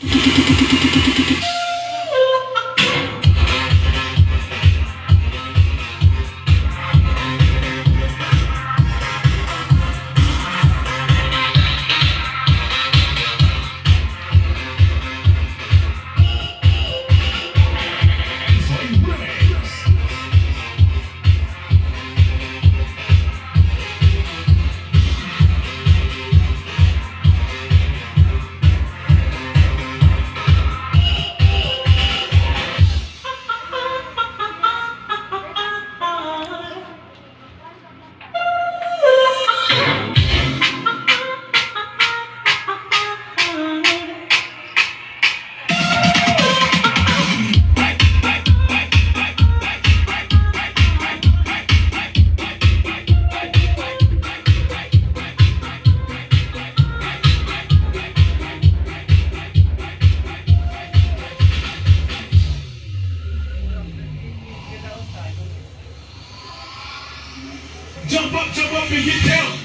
Jump up, jump up, and get down.